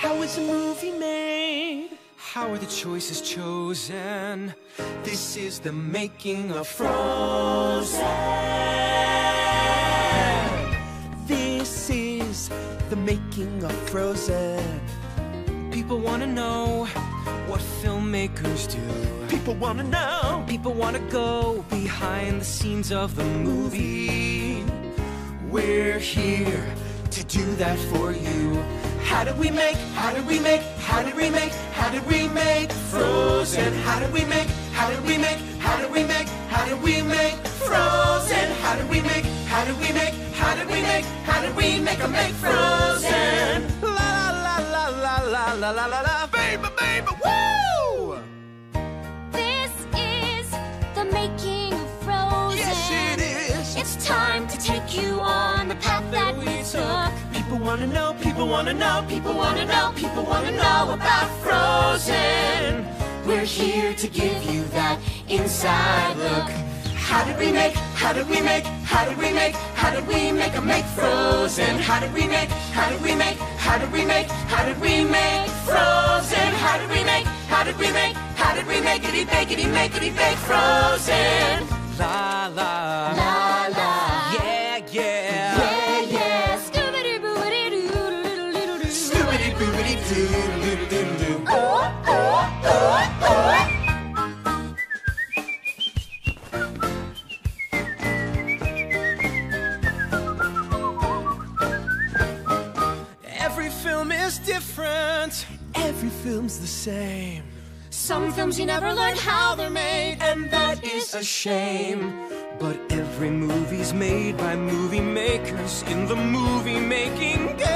How is a movie made? How are the choices chosen? This is the making of Frozen. This is the making of Frozen. People wanna know what filmmakers do. People wanna know. People wanna go behind the scenes of the movie. We're here to do that for you. How did we make? How did we make? How did we make? How did we make Frozen? How did we make? How did we make? How did we make? How did we make Frozen? How did we make? How did we make? How did we make? How did we make a make Frozen? La la la la la la la la la baby baby woo! This is the making of Frozen. Yes it is. It's time to take you on the path that we took. People wanna know, people wanna know, people wanna know, people wanna know about Frozen. We're here to give you that inside look. How did we make? How did we make? How did we make? How did we make a make Frozen? How did we make? How did we make? How did we make? How did we make Frozen? How did we make? How did we make? How did we make it? Bakety, makety, bake Frozen. La La la. Every film is different. Every film's the same. Some films you never learn how they're made, And that is a shame. But every movie's made by movie makers in the movie making game.